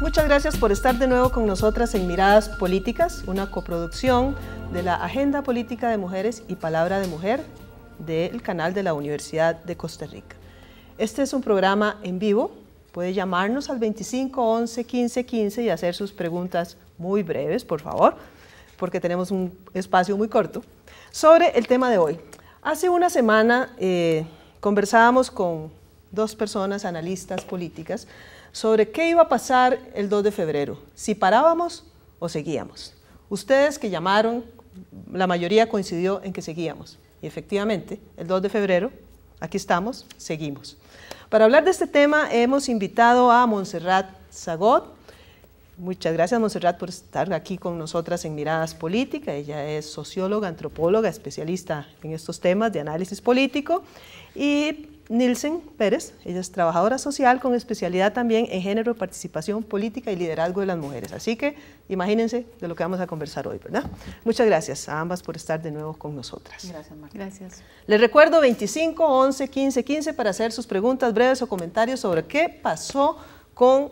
Muchas gracias por estar de nuevo con nosotras en Miradas Políticas, una coproducción de la Agenda Política de Mujeres y Palabra de Mujer del canal de la Universidad de Costa Rica. Este es un programa en vivo, puede llamarnos al 25 11 15 15 y hacer sus preguntas muy breves, por favor, porque tenemos un espacio muy corto, sobre el tema de hoy. Hace una semana eh, conversábamos con dos personas, analistas políticas, sobre qué iba a pasar el 2 de febrero, si parábamos o seguíamos. Ustedes que llamaron, la mayoría coincidió en que seguíamos. Y efectivamente, el 2 de febrero, aquí estamos, seguimos. Para hablar de este tema hemos invitado a Montserrat Zagot. Muchas gracias, Montserrat, por estar aquí con nosotras en Miradas Políticas. Ella es socióloga, antropóloga, especialista en estos temas de análisis político. Y Nilsen Pérez, ella es trabajadora social con especialidad también en género, participación política y liderazgo de las mujeres. Así que imagínense de lo que vamos a conversar hoy, ¿verdad? Muchas gracias a ambas por estar de nuevo con nosotras. Gracias, Marta. Gracias. Les recuerdo 25 11 15 15 para hacer sus preguntas breves o comentarios sobre qué pasó con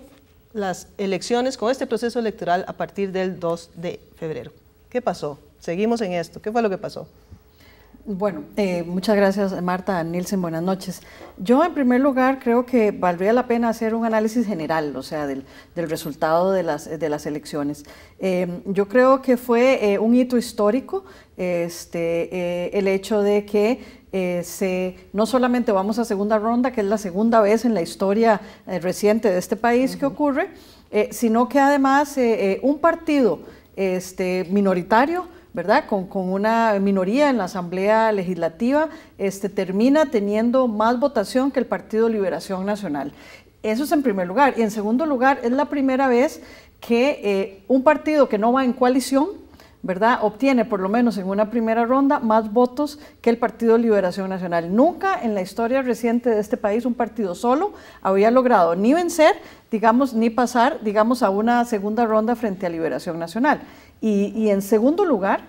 las elecciones, con este proceso electoral a partir del 2 de febrero. ¿Qué pasó? Seguimos en esto. ¿Qué fue lo que pasó? Bueno, eh, muchas gracias Marta, Nielsen, buenas noches. Yo en primer lugar creo que valdría la pena hacer un análisis general, o sea, del, resultado de las, de las elecciones. Eh, yo creo que fue eh, un hito histórico este, el hecho de que se, no solamente vamos a segunda ronda, que es la segunda vez en la historia reciente de este país que ocurre, sino que además un partido este, minoritario, ¿verdad? Con, una minoría en la Asamblea Legislativa, este, termina teniendo más votación que el Partido Liberación Nacional. Eso es en primer lugar. Y en segundo lugar, es la primera vez que eh, un partido que no va en coalición, ¿verdad? Obtiene, por lo menos en una primera ronda, más votos que el Partido Liberación Nacional. Nunca en la historia reciente de este país un partido solo había logrado ni vencer, digamos, ni pasar, digamos, a una segunda ronda frente a Liberación Nacional. Y, en segundo lugar,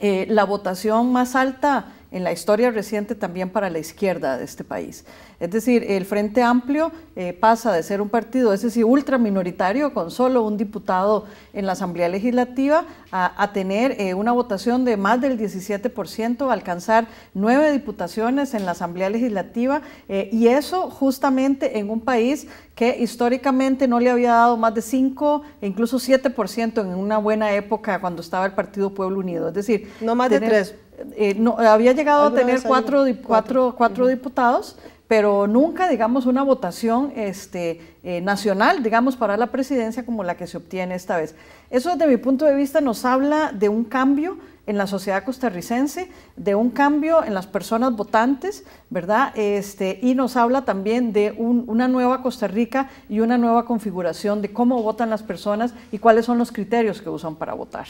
eh, la votación más alta en la historia reciente también para la izquierda de este país. Es decir, el Frente Amplio eh, pasa de ser un partido, ese sí, ultra minoritario, con solo un diputado en la Asamblea Legislativa, a, tener eh, una votación de más del 17%, alcanzar nueve diputaciones en la Asamblea Legislativa, eh, y eso justamente en un país que históricamente no le había dado más de 5 e incluso 7% en una buena época cuando estaba el Partido Pueblo Unido. Es decir, no más de tres. no, había llegado a tener cuatro, cuatro, cuatro diputados pero nunca, digamos, una votación este, eh, nacional, digamos, para la presidencia como la que se obtiene esta vez. Eso desde mi punto de vista nos habla de un cambio en la sociedad costarricense, de un cambio en las personas votantes, ¿verdad? Este, y nos habla también de una nueva Costa Rica y una nueva configuración de cómo votan las personas y cuáles son los criterios que usan para votar.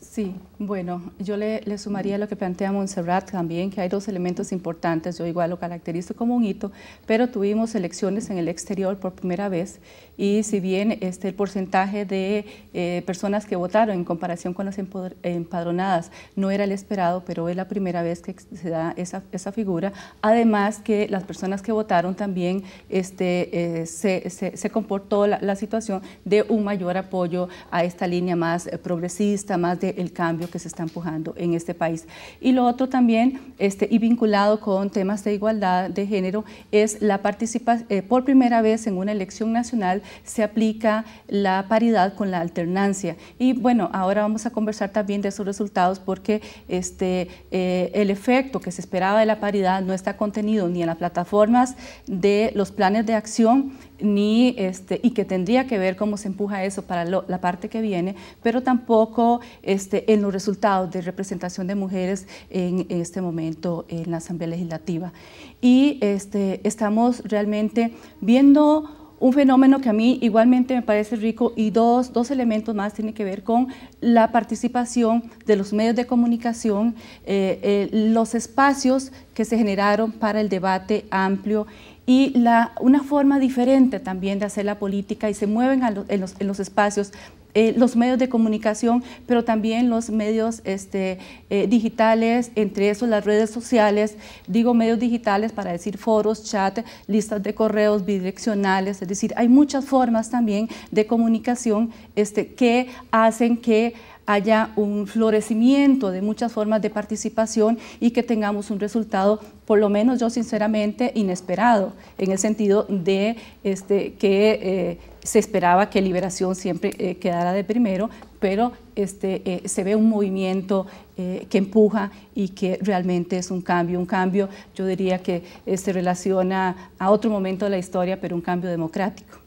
Sí, bueno, yo le, le sumaría lo que plantea Montserrat también, que hay dos elementos importantes, yo igual lo caracterizo como un hito, pero tuvimos elecciones en el exterior por primera vez y si bien este, el porcentaje de eh, personas que votaron en comparación con las empadronadas no era el esperado, pero es primera vez que se da esa, esa figura, además que las personas que votaron también este, eh, se, se, comportó la, la, situación de un mayor apoyo a esta línea más eh, progresista, más del cambio que se está empujando en este país. Y lo otro también, este, y vinculado con temas de igualdad de género, es la participación, eh, por primera vez en una elección nacional se aplica la paridad con la alternancia. Y bueno, ahora vamos a conversar también de esos resultados porque este, eh, el efecto que se esperaba de la paridad no está contenido ni en las plataformas de los planes de acción ni este, y que tendría que ver cómo se empuja eso para la parte que viene, pero tampoco este, en los resultados de representación de mujeres en, este momento en la Asamblea Legislativa. Y este, estamos realmente viendo un fenómeno que a mí igualmente me parece rico y dos, dos elementos más tienen que ver con la participación de los medios de comunicación, eh, eh, los espacios que se generaron para el debate amplio y la, una forma diferente también de hacer la política y se mueven en, los, en, los, espacios eh, los medios de comunicación, pero también los medios este, eh, digitales, entre esos las redes sociales, digo medios digitales para decir foros, chat, listas de correos bidireccionales, es decir, hay muchas formas también de comunicación este, que hacen que haya un florecimiento de muchas formas de participación y que tengamos un resultado, por lo menos yo sinceramente, inesperado, en el sentido de este, que eh, se esperaba que Liberación siempre eh, quedara de primero, pero este, eh, se ve un movimiento que empuja y que realmente es un cambio, un cambio, yo diría que se relaciona a otro momento de la historia, pero un cambio democrático.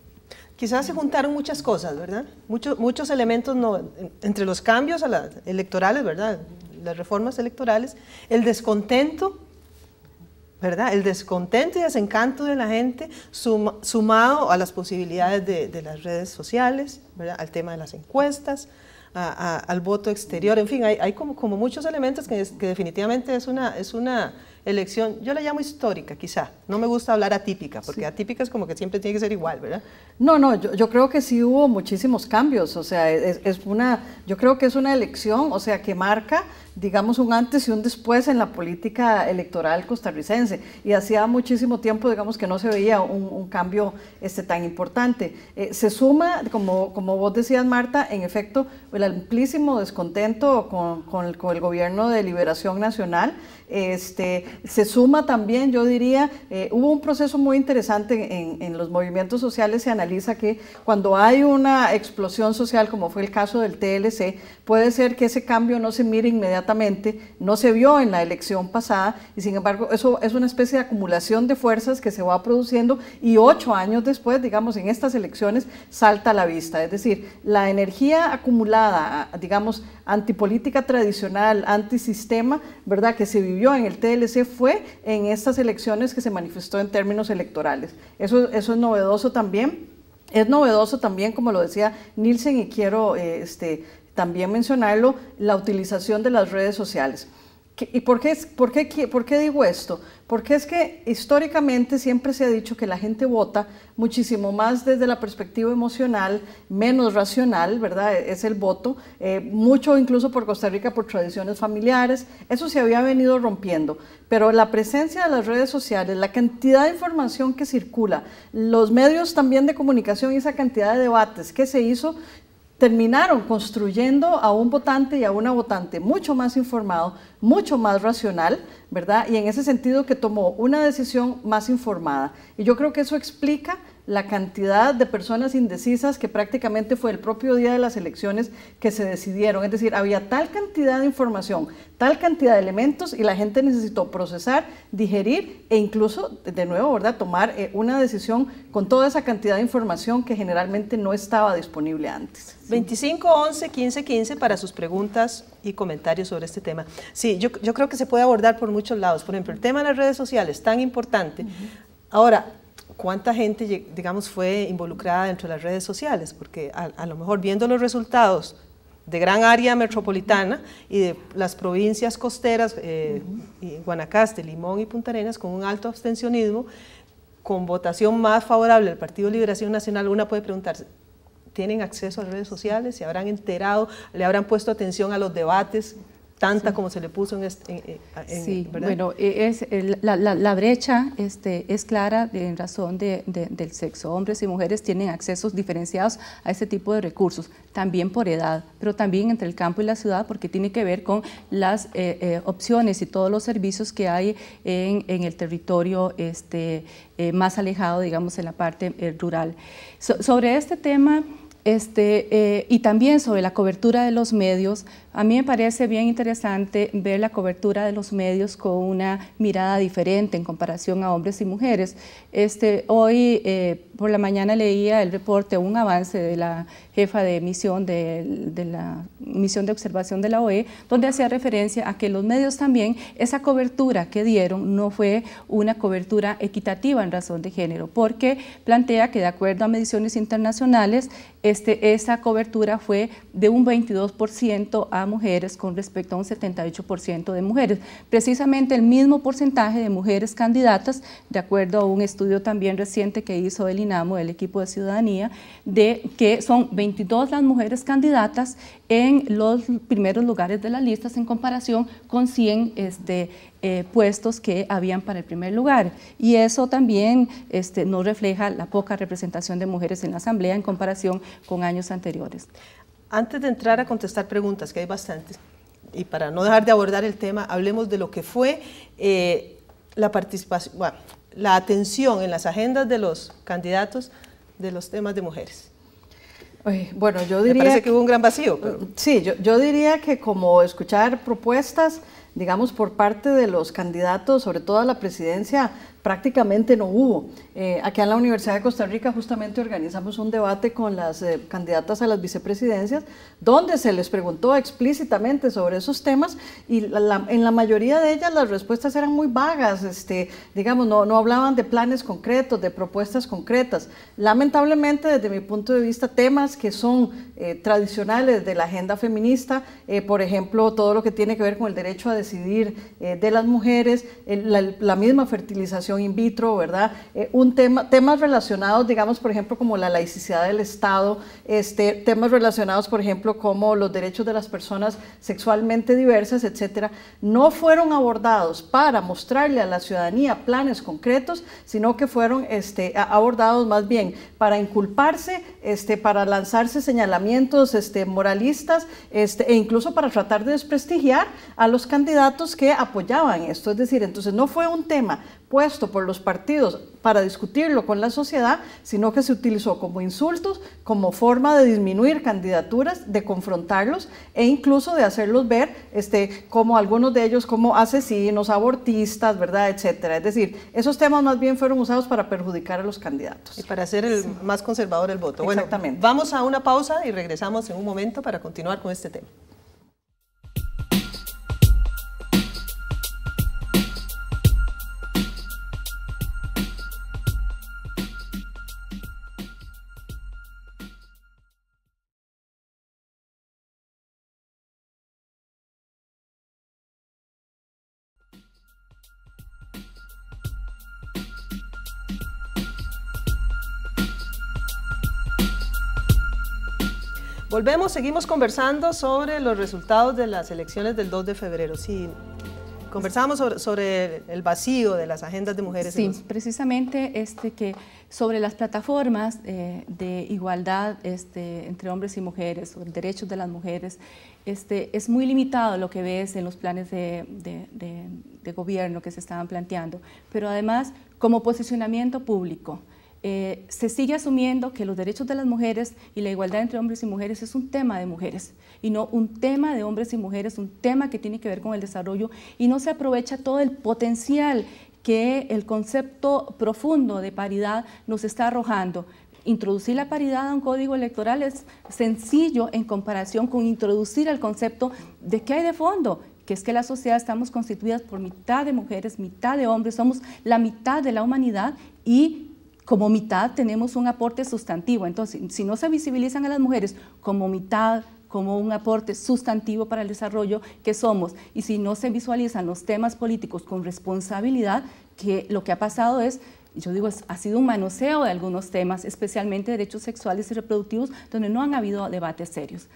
Quizás se juntaron muchas cosas, ¿verdad? Muchos, elementos entre los cambios electorales, ¿verdad? Las reformas electorales, el descontento, ¿verdad? El descontento y desencanto de la gente sumado a las posibilidades de, las redes sociales, ¿verdad? Al tema de las encuestas, al voto exterior, en fin, hay, como, como, muchos elementos que, que definitivamente es una, es una elección, yo la llamo histórica quizá, no me gusta hablar atípica, porque atípica es como que siempre tiene que ser igual, ¿verdad? No, no, yo, creo que sí hubo muchísimos cambios, o sea, es, es, una, yo creo que es una elección, o sea, que marca digamos, un antes y un después en la política electoral costarricense. Y hacía muchísimo tiempo, digamos, que no se veía un, cambio este, tan importante. Eh, se suma, como, como vos decías, Marta, en efecto, el amplísimo descontento con, con, el, con el gobierno de liberación nacional. Este, se suma también, yo diría, eh, hubo un proceso muy interesante en, en, los movimientos sociales, se analiza que cuando hay una explosión social, como fue el caso del TLC, puede ser que ese cambio no se mire inmediatamente, no se vio en la elección pasada, y sin embargo eso es una especie de acumulación de fuerzas que se va produciendo y ocho años después, digamos, en estas elecciones salta a la vista. Es decir, la energía acumulada, digamos, antipolítica tradicional, antisistema, ¿verdad?, que se vivió en el TLC fue en estas elecciones que se manifestó en términos electorales. Eso, es novedoso también. Es novedoso también, como lo decía Nielsen, y quiero eh, este, también mencionarlo, la utilización de las redes sociales. ¿Y por qué, por, qué, por qué digo esto? Porque es que históricamente siempre se ha dicho que la gente vota muchísimo más desde la perspectiva emocional, menos racional, ¿verdad? Es el voto, eh, mucho incluso por Costa Rica por tradiciones familiares, eso se había venido rompiendo, pero la presencia de las redes sociales, la cantidad de información que circula, los medios también de comunicación y esa cantidad de debates que se hizo, terminaron construyendo a un votante y a una votante mucho más informado, mucho más racional, ¿verdad? Y en ese sentido que tomó una decisión más informada. Y yo creo que eso explica la cantidad de personas indecisas que prácticamente fue el propio día de las elecciones que se decidieron. Es decir, había tal cantidad de información, tal cantidad de elementos y la gente necesitó procesar, digerir e incluso, de nuevo, ¿verdad?, tomar eh, una decisión con toda esa cantidad de información que generalmente no estaba disponible antes. 25 11 15 15 para sus preguntas y comentarios sobre este tema. Sí, yo, yo creo que se puede abordar por muchos lados. Por ejemplo, el tema de las redes sociales, tan importante. Ahora, cuánta gente, digamos, fue involucrada dentro de las redes sociales, porque a, lo mejor viendo los resultados de gran área metropolitana y de las provincias costeras, eh, Guanacaste, Limón y Punta Arenas, con un alto abstencionismo, con votación más favorable al Partido Liberación Nacional, una puede preguntarse, ¿tienen acceso a las redes sociales? ¿Se habrán enterado? ¿Le habrán puesto atención a los debates? Tanta como se le puso en, este, sí, bueno, e, es, la, la, brecha este, es clara en razón de, del sexo. Hombres y mujeres tienen accesos diferenciados a este tipo de recursos, también por edad, pero también entre el campo y la ciudad, porque tiene que ver con las eh, eh, opciones y todos los servicios que hay en, en el territorio este, eh, más alejado, digamos, en la parte rural. sobre este tema, este, eh, y también sobre la cobertura de los medios, a mí me parece bien interesante ver la cobertura de los medios con una mirada diferente en comparación a hombres y mujeres. Este, hoy eh, por la mañana leía el reporte, un avance de la jefa de misión de, la misión de observación de la OE, donde hacía referencia a que los medios también, esa cobertura que dieron no fue una cobertura equitativa en razón de género, porque plantea que de acuerdo a mediciones internacionales, este, esa cobertura fue de un 22% a mujeres con respecto a un 78% de mujeres. Precisamente el mismo porcentaje de mujeres candidatas, de acuerdo a un estudio también reciente que hizo el INAMO, el equipo de ciudadanía, de que son 22 las mujeres candidatas en los primeros lugares de las listas en comparación con 100 este, eh, puestos que habían para el primer lugar. Y eso también este, no refleja la poca representación de mujeres en la Asamblea en comparación con años anteriores. Antes de entrar a contestar preguntas, que hay bastantes, y para no dejar de abordar el tema, hablemos de lo que fue eh, la participación, la atención en las agendas de los candidatos de los temas de mujeres. Bueno, yo diría... Me parece que hubo un gran vacío. Sí, yo, yo diría que como escuchar propuestas, digamos, por parte de los candidatos, sobre todo a la presidencia, prácticamente no hubo. Eh, aquí en la Universidad de Costa Rica justamente organizamos un debate con las eh, candidatas a las vicepresidencias, donde se les preguntó explícitamente sobre esos temas y en la mayoría de ellas las respuestas eran muy vagas, este, digamos, no, no hablaban de planes concretos, de propuestas concretas. Lamentablemente, desde mi punto de vista, temas que son eh, tradicionales de la agenda feminista, por ejemplo, todo lo que tiene que ver con el derecho a decidir de las mujeres, la misma fertilización in vitro, ¿verdad? Eh, un tema, temas relacionados, digamos, por ejemplo, como la laicidad del Estado, este, temas relacionados, por ejemplo, como los derechos de las personas sexualmente diversas, etcétera, no fueron abordados para mostrarle a la ciudadanía planes concretos, sino que fueron este, abordados más bien para inculparse, este, para lanzarse señalamientos este, moralistas este, e incluso para tratar de desprestigiar a los candidatos que apoyaban esto. Es decir, entonces no fue un tema puesto por los partidos para discutirlo con la sociedad, sino que se utilizó como insultos, como forma de disminuir candidaturas, de confrontarlos e incluso de hacerlos ver este, como algunos de ellos como asesinos, abortistas, ¿verdad? etcétera. Es decir, esos temas más bien fueron usados para perjudicar a los candidatos. Y para hacer el más conservador el voto. Exactamente. vamos a una pausa y regresamos en un momento para continuar con este tema. Volvemos, seguimos conversando sobre los resultados de las elecciones del 2 de febrero. Sí, conversamos sobre, el vacío de las agendas de mujeres. Sí, precisamente este que sobre las plataformas eh, de igualdad este, entre hombres y mujeres, sobre derechos de las mujeres, este, es muy limitado lo que ves en los planes de, de gobierno que se estaban planteando, pero además como posicionamiento público. Eh, se sigue asumiendo que los derechos de las mujeres y la igualdad entre hombres y mujeres es un tema de mujeres y no un tema de hombres y mujeres, un tema que tiene que ver con el desarrollo y no se aprovecha todo el potencial que el concepto profundo de paridad nos está arrojando. Introducir la paridad a un código electoral es sencillo en comparación con introducir el concepto de qué hay de fondo, que es que la sociedad estamos constituidas por mitad de mujeres, mitad de hombres, somos la mitad de la humanidad y como mitad tenemos un aporte sustantivo. Entonces, si no se visibilizan a las mujeres como mitad, como un aporte sustantivo para el desarrollo que somos, y si no se visualizan los temas políticos con responsabilidad, que lo que ha pasado es yo digo, ha sido un manoseo de algunos temas, especialmente derechos sexuales y reproductivos, donde no han habido debates serios.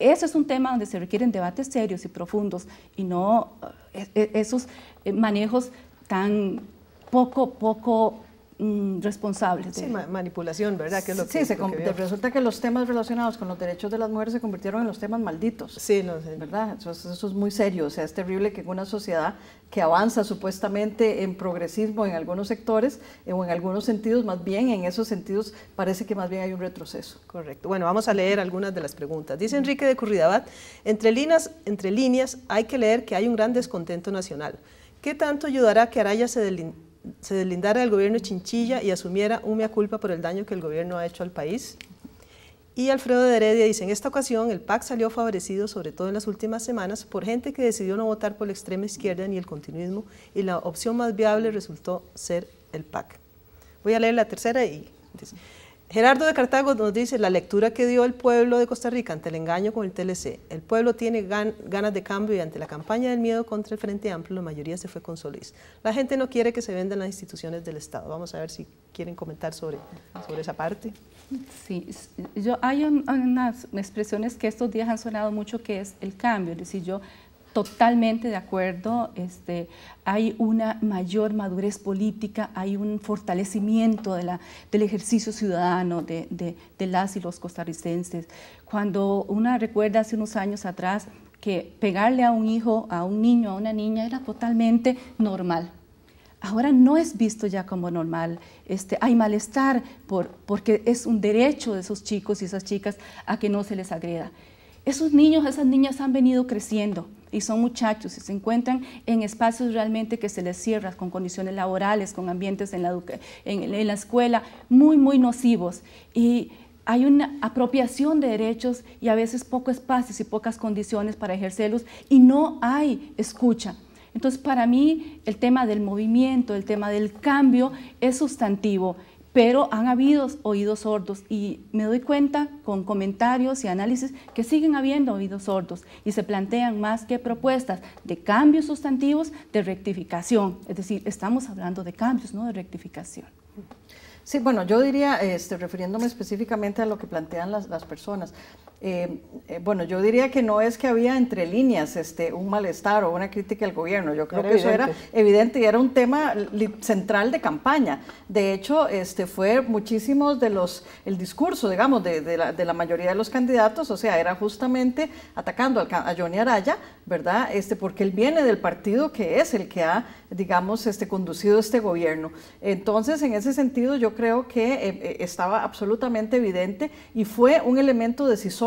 Ese es un tema donde se requieren debates serios y profundos y no eh, eh, esos eh, manejos tan poco, poco Mm, responsables. Sí, manipulación, ¿verdad? Que sí, se resulta que los temas relacionados con los derechos de las mujeres se convirtieron en los temas malditos. Sí, no sé. ¿Verdad? Eso, eso, es muy serio, o sea, es terrible que en una sociedad que avanza supuestamente en progresismo en algunos sectores eh, o en algunos sentidos, más bien en esos sentidos parece que más bien hay un retroceso. Correcto. Bueno, vamos a leer algunas de las preguntas. Dice Enrique de Curridabat, entre líneas, entre líneas hay que leer que hay un gran descontento nacional. ¿Qué tanto ayudará que Araya se se deslindara del gobierno de Chinchilla y asumiera un culpa por el daño que el gobierno ha hecho al país. Y Alfredo de Heredia dice, en esta ocasión el PAC salió favorecido, sobre todo en las últimas semanas, por gente que decidió no votar por la extrema izquierda ni el continuismo y la opción más viable resultó ser el PAC. Voy a leer la tercera y Gerardo de Cartago nos dice la lectura que dio el pueblo de Costa Rica ante el engaño con el TLC. El pueblo tiene ganas de cambio y ante la campaña del miedo contra el Frente Amplio, la mayoría se fue con Solís. La gente no quiere que se vendan las instituciones del Estado. Vamos a ver si quieren comentar sobre, sobre esa parte. Sí, yo, hay unas expresiones que estos días han sonado mucho que es el cambio. Es decir, yo totalmente de acuerdo, este, hay una mayor madurez política, hay un fortalecimiento del ejercicio ciudadano de, de, las y los costarricenses. Cuando una recuerda hace unos años atrás que pegarle a un hijo, a un niño, a una niña era totalmente normal. Ahora no es visto ya como normal. Este, hay malestar por, porque es un derecho de esos chicos y esas chicas a que no se les agreda. Esos niños, esas niñas han venido creciendo y son muchachos y se encuentran en espacios realmente que se les cierra, con condiciones laborales, con ambientes en la, en, la escuela muy, muy nocivos. Y hay una apropiación de derechos y a veces pocos espacios y pocas condiciones para ejercerlos y no hay escucha. Entonces, para mí, el tema del movimiento, el tema del cambio es sustantivo pero han habido oídos sordos y me doy cuenta con comentarios y análisis que siguen habiendo oídos sordos y se plantean más que propuestas de cambios sustantivos de rectificación. Es decir, estamos hablando de cambios, no de rectificación. Sí, bueno, yo diría, este, refiriéndome específicamente a lo que plantean las, las personas, eh, eh, bueno, yo diría que no es que había entre líneas este, un malestar o una crítica al gobierno, yo creo que eso era evidente y era un tema central de campaña. De hecho, este, fue muchísimos de los, el discurso, digamos, de, la, de la, mayoría de los candidatos, o sea, era justamente atacando a Johnny Araya, ¿verdad? Este, porque él viene del partido que es el que ha, digamos, este, conducido este gobierno. Entonces, en ese sentido, yo creo que eh, estaba absolutamente evidente y fue un elemento decisor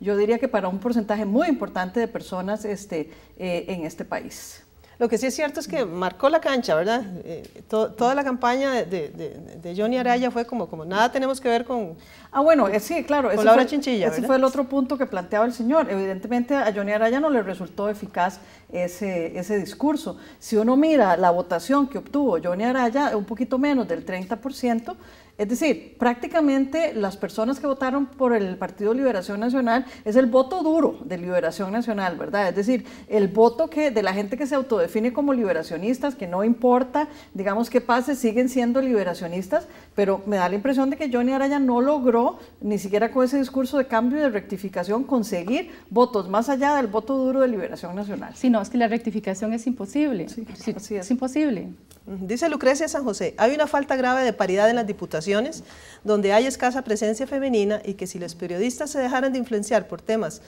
yo diría que para un porcentaje muy importante de personas este, eh, en este país. Lo que sí es cierto es que marcó la cancha, ¿verdad? Eh, toda la campaña de, Johnny Araya fue como, como nada tenemos que ver con... Ah, bueno, eh, sí, claro. Con Laura Chinchilla, Ese fue el otro punto que planteaba el señor. Evidentemente a Johnny Araya no le resultó eficaz ese, ese discurso. Si uno mira la votación que obtuvo Johnny Araya, un poquito menos del 30%, es decir, prácticamente las personas que votaron por el Partido Liberación Nacional es el voto duro de Liberación Nacional, ¿verdad? Es decir, el voto que de la gente que se autodefine como liberacionistas, que no importa, digamos qué pase, siguen siendo liberacionistas, pero me da la impresión de que Johnny Araya no logró, ni siquiera con ese discurso de cambio y de rectificación, conseguir votos más allá del voto duro de Liberación Nacional. Sí, no, es que la rectificación es imposible. Sí, es. es imposible. Dice Lucrecia San José, hay una falta grave de paridad en las diputaciones donde hay escasa presencia femenina y que si los periodistas se dejaran de influenciar por temas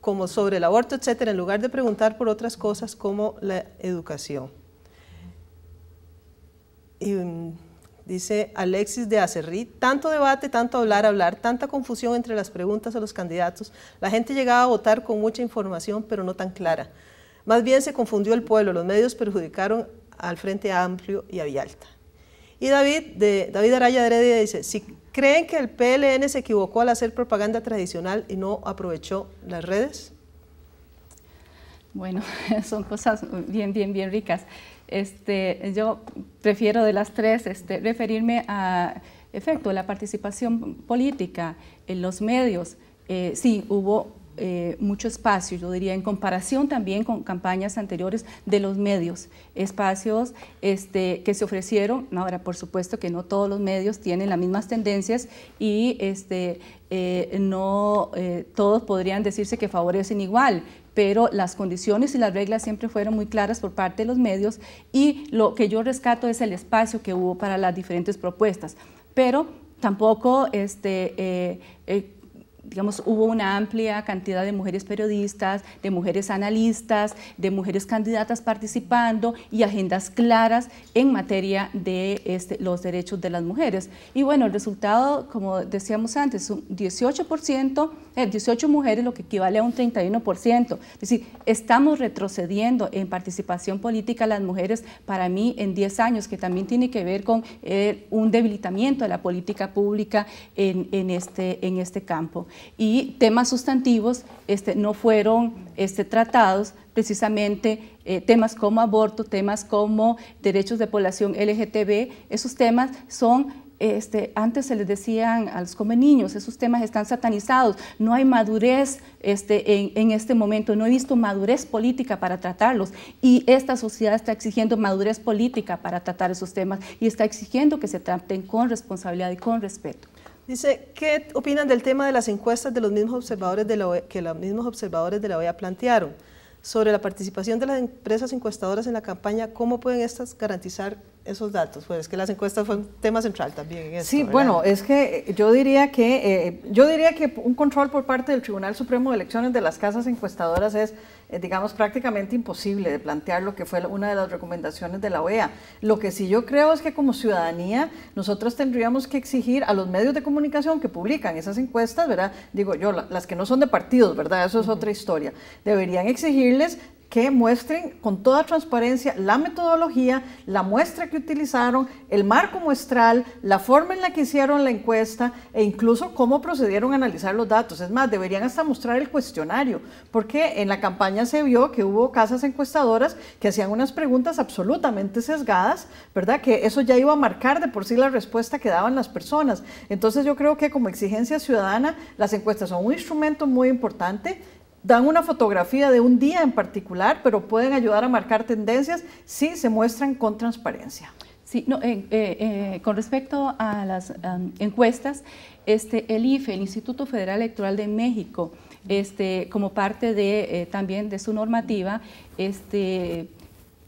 como sobre el aborto, etcétera, en lugar de preguntar por otras cosas como la educación. Y, mm, dice Alexis de Acerrí, tanto debate, tanto hablar, hablar, tanta confusión entre las preguntas a los candidatos. La gente llegaba a votar con mucha información, pero no tan clara. Más bien se confundió el pueblo, los medios perjudicaron al Frente Amplio y a Villalta. Y David, de, David Araya de Heredia dice, si creen que el PLN se equivocó al hacer propaganda tradicional y no aprovechó las redes. Bueno, son cosas bien, bien, bien ricas. Este, yo prefiero de las tres este, referirme a efecto, la participación política en los medios. Eh, sí, hubo eh, mucho espacio, yo diría, en comparación también con campañas anteriores de los medios, espacios este, que se ofrecieron, ahora por supuesto que no todos los medios tienen las mismas tendencias y este, eh, no eh, todos podrían decirse que favorecen igual, pero las condiciones y las reglas siempre fueron muy claras por parte de los medios y lo que yo rescato es el espacio que hubo para las diferentes propuestas, pero tampoco este, digamos, hubo una amplia cantidad de mujeres periodistas, de mujeres analistas, de mujeres candidatas participando y agendas claras en materia de este, los derechos de las mujeres. Y bueno, el resultado, como decíamos antes, un 18%, 18 mujeres, lo que equivale a un 31%. Es decir, estamos retrocediendo en participación política las mujeres, para mí, en 10 años, que también tiene que ver con eh, un debilitamiento de la política pública en, en, este, en este campo y temas sustantivos este, no fueron este, tratados, precisamente eh, temas como aborto, temas como derechos de población LGTB, esos temas son este, antes se les decían a los come niños, esos temas están satanizados, no hay madurez en, este momento, no he visto madurez política para tratarlos y esta sociedad está exigiendo madurez política para tratar esos temas y está exigiendo que se traten con responsabilidad y con respeto. Dice, ¿qué opinan del tema de las encuestas de los mismos observadores de la OEA, que los mismos observadores de la OEA plantearon? Sobre la participación de las empresas encuestadoras en la campaña, ¿cómo pueden estas garantizar esos datos? Pues es que las encuestas fue un tema central también en esto, Sí, bueno, es que yo diría que, eh, yo diría que un control por parte del Tribunal Supremo de Elecciones de las casas encuestadoras es digamos, prácticamente imposible de plantear lo que fue una de las recomendaciones de la OEA. Lo que sí yo creo es que como ciudadanía nosotros tendríamos que exigir a los medios de comunicación que publican esas encuestas, ¿verdad? Digo yo, las que no son de partidos, ¿verdad? Eso es otra historia. Deberían exigirles que muestren con toda transparencia la metodología, la muestra que utilizaron, el marco muestral, la forma en la que hicieron la encuesta e incluso cómo procedieron a analizar los datos. Es más, deberían hasta mostrar el cuestionario, porque en la campaña se vio que hubo casas encuestadoras que hacían unas preguntas absolutamente sesgadas, ¿verdad? Que eso ya iba a marcar de por sí la respuesta que daban las personas. Entonces yo creo que como exigencia ciudadana, las encuestas son un instrumento muy importante dan una fotografía de un día en particular, pero pueden ayudar a marcar tendencias si se muestran con transparencia. Sí, no, eh, eh, con respecto a las encuestas, este, el IFE, el Instituto Federal Electoral de México, este, como parte de, eh, también de su normativa, este,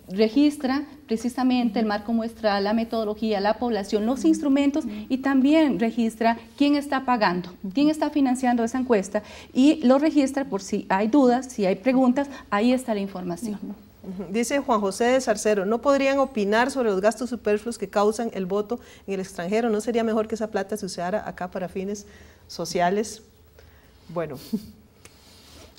registra precisamente el marco muestral, la metodología, la población, los instrumentos y también registra quién está pagando, quién está financiando esa encuesta y lo registra por si hay dudas, si hay preguntas, ahí está la información. Dice Juan José de Sarcero, ¿no podrían opinar sobre los gastos superfluos que causan el voto en el extranjero? ¿No sería mejor que esa plata se usara acá para fines sociales? Bueno,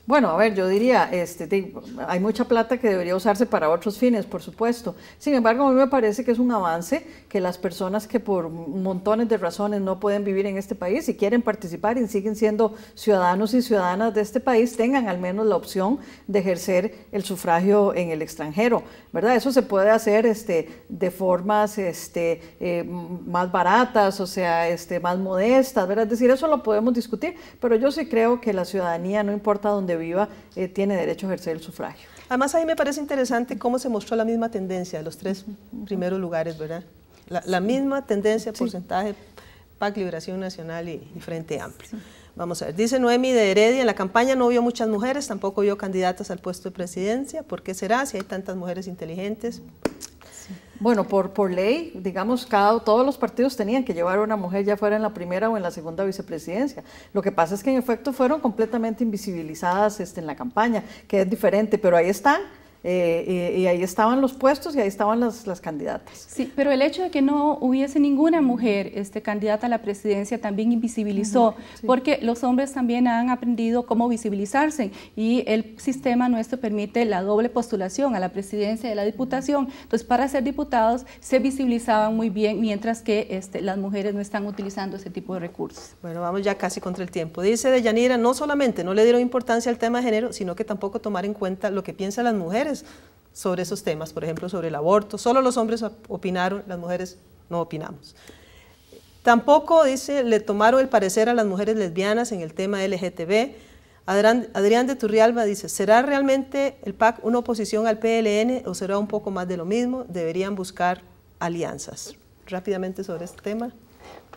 bueno, a ver, yo diría, este, hay mucha plata que debería usarse para otros fines, por supuesto. Sin embargo, a mí me parece que es un avance que las personas que por montones de razones no pueden vivir en este país y quieren participar y siguen siendo ciudadanos y ciudadanas de este país, tengan al menos la opción de ejercer el sufragio en el extranjero, ¿verdad? Eso se puede hacer este, de formas este, eh, más baratas, o sea, este, más modestas, ¿verdad? Es decir, eso lo podemos discutir, pero yo sí creo que la ciudadanía, no importa dónde viva eh, tiene derecho a ejercer el sufragio. Además, ahí me parece interesante cómo se mostró la misma tendencia de los tres primeros lugares, ¿verdad? La, misma tendencia, porcentaje, PAC, Liberación Nacional y, Frente Amplio. Vamos a ver, dice Noemi de Heredia, en la campaña no vio muchas mujeres, tampoco vio candidatas al puesto de presidencia. ¿Por qué será? Si hay tantas mujeres inteligentes. Bueno, por, por ley, digamos, cada, todos los partidos tenían que llevar a una mujer ya fuera en la primera o en la segunda vicepresidencia. Lo que pasa es que en efecto fueron completamente invisibilizadas este, en la campaña, que es diferente, pero ahí están eh, y, ahí estaban los puestos y ahí estaban las, las, candidatas. Sí, pero el hecho de que no hubiese ninguna mujer este, candidata a la presidencia también invisibilizó, porque los hombres también han aprendido cómo visibilizarse y el sistema nuestro permite la doble postulación a la presidencia y a la diputación. Entonces, para ser diputados se visibilizaban muy bien, mientras que este, las mujeres no están utilizando ese tipo de recursos. Bueno, vamos ya casi contra el tiempo. Dice Deyanira, no solamente no le dieron importancia al tema de género, sino que tampoco tomar en cuenta lo que piensan las mujeres sobre esos temas, por ejemplo, sobre el aborto. Solo los hombres opinaron, las mujeres no opinamos. Tampoco, dice, le tomaron el parecer a las mujeres lesbianas en el tema LGTB. Adrián, Adrián de Turrialba dice, ¿será realmente el PAC una oposición al PLN o será un poco más de lo mismo? Deberían buscar alianzas. Rápidamente sobre este tema.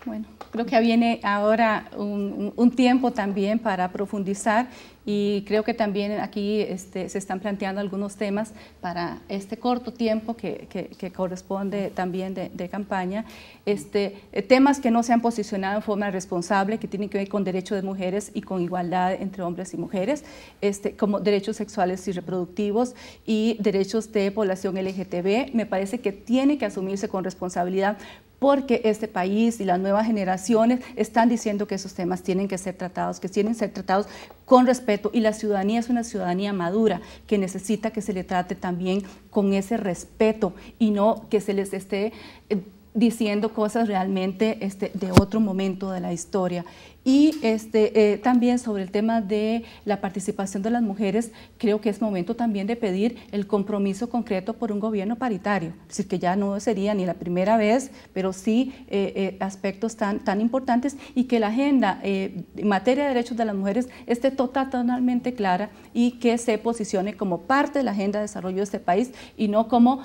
Bueno, creo que viene ahora un, tiempo también para profundizar y creo que también aquí este, se están planteando algunos temas para este corto tiempo que, corresponde también de, campaña, este, eh, temas que no se han posicionado en forma responsable, que tienen que ver con derechos de mujeres y con igualdad entre hombres y mujeres, este, como derechos sexuales y reproductivos y derechos de población LGTB. Me parece que tiene que asumirse con responsabilidad porque este país y las nuevas generaciones están diciendo que esos temas tienen que ser tratados, que tienen que ser tratados con respeto. Y la ciudadanía es una ciudadanía madura que necesita que se le trate también con ese respeto y no que se les esté eh, diciendo cosas realmente este, de otro momento de la historia. Y este, eh, también sobre el tema de la participación de las mujeres, creo que es momento también de pedir el compromiso concreto por un gobierno paritario. Es decir, que ya no sería ni la primera vez, pero sí eh, eh, aspectos tan, tan importantes y que la agenda en materia de derechos de las mujeres esté totalmente clara y que se posicione como parte de la agenda de desarrollo de este país y no como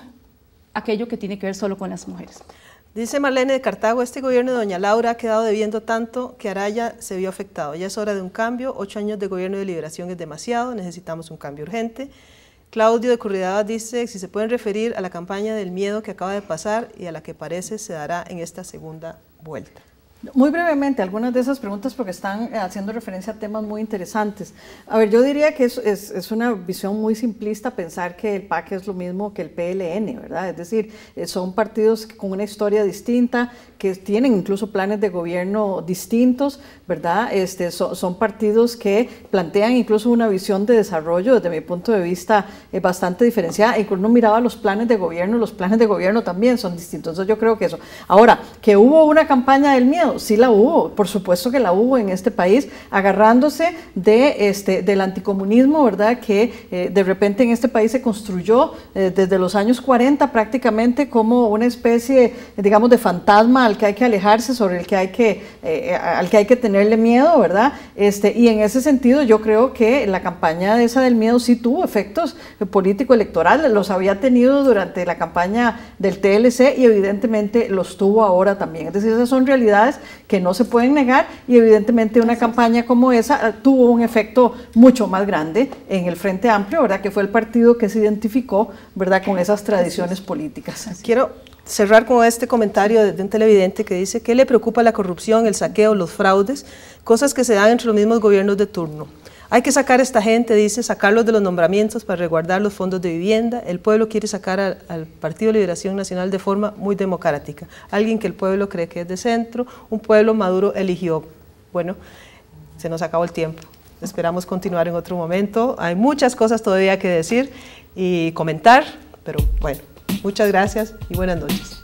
aquello que tiene que ver solo con las mujeres. Dice Marlene de Cartago, este gobierno de doña Laura ha quedado debiendo tanto que Araya se vio afectado. Ya es hora de un cambio, ocho años de gobierno de liberación es demasiado, necesitamos un cambio urgente. Claudio de Curridaba dice si se pueden referir a la campaña del miedo que acaba de pasar y a la que parece se dará en esta segunda vuelta. Muy brevemente, algunas de esas preguntas porque están eh, haciendo referencia a temas muy interesantes. A ver, yo diría que es, es, una visión muy simplista pensar que el PAC es lo mismo que el PLN, ¿verdad? Es decir, eh, son partidos con una historia distinta, que tienen incluso planes de gobierno distintos, ¿verdad? Este, son partidos que plantean incluso una visión de desarrollo desde mi punto de vista eh, bastante diferenciada. Incluso uno miraba los planes de gobierno, los planes de gobierno también son distintos. Entonces yo creo que eso. Ahora, que hubo una campaña del miedo, sí la hubo, por supuesto que la hubo en este país, agarrándose de, este, del anticomunismo, ¿verdad? Que eh, de repente en este país se construyó eh, desde los años 40 prácticamente como una especie, digamos, de fantasma al que hay que alejarse, sobre el que hay que, eh, al que hay que tenerle miedo, ¿verdad? Este, y en ese sentido yo creo que la campaña esa del miedo sí tuvo efectos político-electorales, los había tenido durante la campaña del TLC y evidentemente los tuvo ahora también. Es decir, esas son realidades que no se pueden negar y evidentemente una campaña como esa eh, tuvo un efecto mucho más grande en el Frente Amplio, ¿verdad? Que fue el partido que se identificó, ¿verdad? Con esas tradiciones políticas. Quiero cerrar con este comentario de un televidente que dice que le preocupa la corrupción, el saqueo, los fraudes, cosas que se dan entre los mismos gobiernos de turno. Hay que sacar a esta gente, dice, sacarlos de los nombramientos para resguardar los fondos de vivienda. El pueblo quiere sacar al, Partido Liberación Nacional de forma muy democrática. Alguien que el pueblo cree que es de centro, un pueblo maduro eligió. Bueno, se nos acabó el tiempo. Esperamos continuar en otro momento. Hay muchas cosas todavía que decir y comentar, pero bueno, muchas gracias y buenas noches.